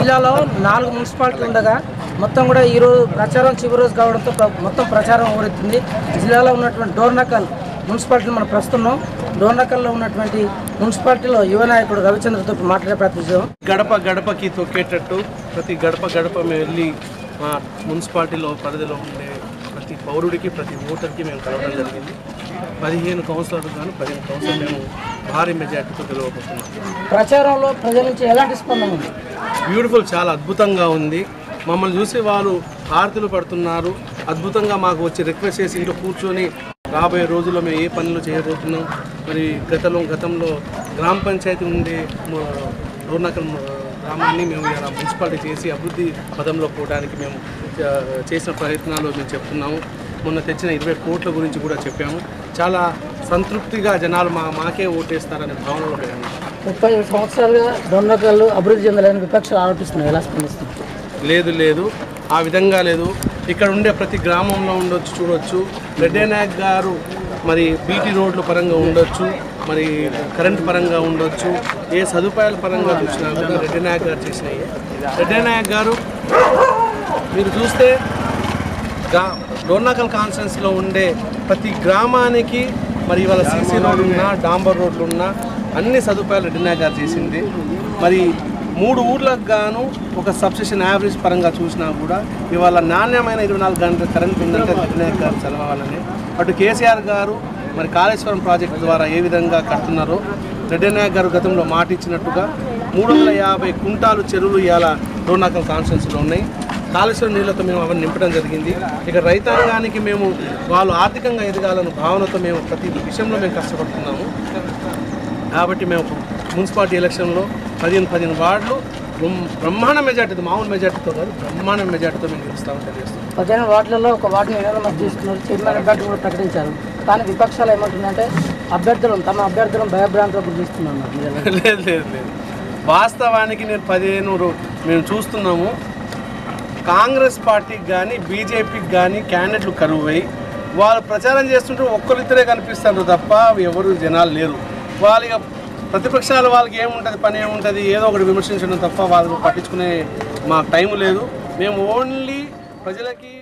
జిల్లాలో నాలుగు మున్సిపాలిటీలు ఉండగా మొత్తం కూడా ఈరోజు ప్రచారం చివరి రోజు కావడంతో మొత్తం ప్రచారం ఊరెత్తింది. జిల్లాలో ఉన్నటువంటి డోర్నకల్ మున్సిపాలిటీ మనం ప్రస్తుతం డోర్నకల్లో ఉన్నటువంటి మున్సిపాలిటీలో యువ నాయకుడు రవిచంద్రతో మాట్లాడే ప్రయత్నం చేద్దాం. గడప గడపకి తొక్కేటట్టు ప్రతి గడప గడప మేము వెళ్ళి మా మున్సిపాలిటీలో పరిధిలో ఉండే ప్రతి పౌరుడికి ప్రతి ఓటర్కి మేము కలవడం జరిగింది. పదిహేను కౌన్సిలర్లు కానీ పదిహేను కౌన్సిలర్ మేము భారీ మెజార్టీతో గెలవబోతున్నాం. ప్రచారంలో ప్రజల నుంచి ఎలాంటి స్పందన ఉంది? బ్యూటిఫుల్ చాలా అద్భుతంగా ఉంది. మమ్మల్ని చూసి వాళ్ళు ఆరతులు పడుతున్నారు. అద్భుతంగా మాకు వచ్చి రిక్వెస్ట్ చేసి ఇంట్లో కూర్చొని రాబోయే రోజుల్లో మేము ఏ పనులు చేయబోతున్నాం? మరి గతంలో గతంలో గ్రామ పంచాయతీ ఉండే మ- డోర్నకల్ గ్రామాన్ని మేము ఇలా మున్సిపాలిటీ చేసి అభివృద్ధి పదంలో పోవడానికి మేము చేసిన ప్రయత్నాలు మేము చెప్తున్నాము. మొన్న తెచ్చిన ఇరవై కోట్ల గురించి కూడా చెప్పాము. చాలా సంతృప్తిగా జనాలు మా మాకే ఓటేస్తారనే భావనలో ముప్పై సంవత్సరాలుగా డోర్నకల్ అభివృద్ధి చెందలేని విపక్షాలు ఆరోపిస్తున్నాయి. ఎలా స్పందిస్తుంది లేదు లేదు. ఆ విధంగా లేదు. ఇక్కడ ఉండే ప్రతి గ్రామంలో ఉండొచ్చు చూడొచ్చు. రెడ్డే నాయక్ గారు మరి బీటీ రోడ్ల పరంగా ఉండొచ్చు మరి కరెంట్ పరంగా ఉండొచ్చు ఏ సదుపాయాల పరంగా చూసినా కూడా రెడ్డి నాయక్ గారు చేసినాయి. రెడ్డి నాయక్ గారు మీరు చూస్తే గా డోర్నాకల్ కాన్ఫరెన్స్లో ఉండే ప్రతి గ్రామానికి మరి ఇవాళ సీసీ రోడ్లు ఉన్నా డాంబర్ రోడ్లు ఉన్నా అన్ని సదుపాయాలు రెడ్డి గారు చేసింది. మరి మూడు ఊర్లకు గాను ఒక సబ్స్టేషన్ యావరేజ్ పరంగా చూసినా కూడా ఇవాళ నాణ్యమైన ఇరవై నాలుగు గంటల కరెంట్ ఉందంటే రెడ్డినాయక్ గారు చదవాలని. అటు కేసీఆర్ గారు మరి కాళేశ్వరం ప్రాజెక్టు ద్వారా ఏ విధంగా కడుతున్నారో రెడ్డినాయక్ గారు గతంలో మాట ఇచ్చినట్టుగా మూడు వందల యాభై కుంటాలు చెరువులు ఇవాళ డోర్నాకల్ కాన్స్టెన్సీలో ఉన్నాయి. కాళేశ్వరం నీళ్ళతో మేము అవన్నీ నింపడం జరిగింది. ఇక రైతాంగానికి మేము వాళ్ళు ఆర్థికంగా ఎదగాలన్న భావనతో మేము ప్రతి విషయంలో మేము కష్టపడుతున్నాము. కాబట్టి మేము మున్సిపాలిటీ ఎలక్షన్లో పదిహేను పదిహేను వార్డులు బ్రహ్మ- బ్రహ్మాండ మెజార్టీతో మామూలు మెజార్టీతో కాదు బ్రహ్మాండ మెజార్టీతో మేము గెలుస్తామని తెలియజేస్తాం పదిహేను వార్డులలో ఒక వార్డుని ఎన్నికల తీసుకున్నారు చైర్మన్ అభ్యర్థి కూడా ప్రకటించారు. కానీ విపక్షాలు ఏమంటుందంటే అభ్యర్థులను తమ అభ్యర్థులను భయభ్రాంతులకు ఎలా? లేదు లేదు లేదు. వాస్తవానికి నేను పదిహేను మేము చూస్తున్నాము కాంగ్రెస్ పార్టీకి కానీ బీజేపీకి కానీ క్యాండిడేట్లు కరువై వాళ్ళు ప్రచారం చేస్తుంటే ఒక్కరిద్దరే కనిపిస్తారు తప్ప ఎవరు జనాలు లేరు. వాళ్ళ ప్రతిపక్షాలు ప్రతిపక్షాల వాళ్ళకి ఏముంటుంది పని ఏముంటుంది ఏదో ఒకటి విమర్శించడం తప్ప వాళ్ళు పట్టించుకునే మాకు టైం లేదు. మేము ఓన్లీ ప్రజలకి